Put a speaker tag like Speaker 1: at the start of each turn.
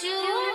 Speaker 1: Julie.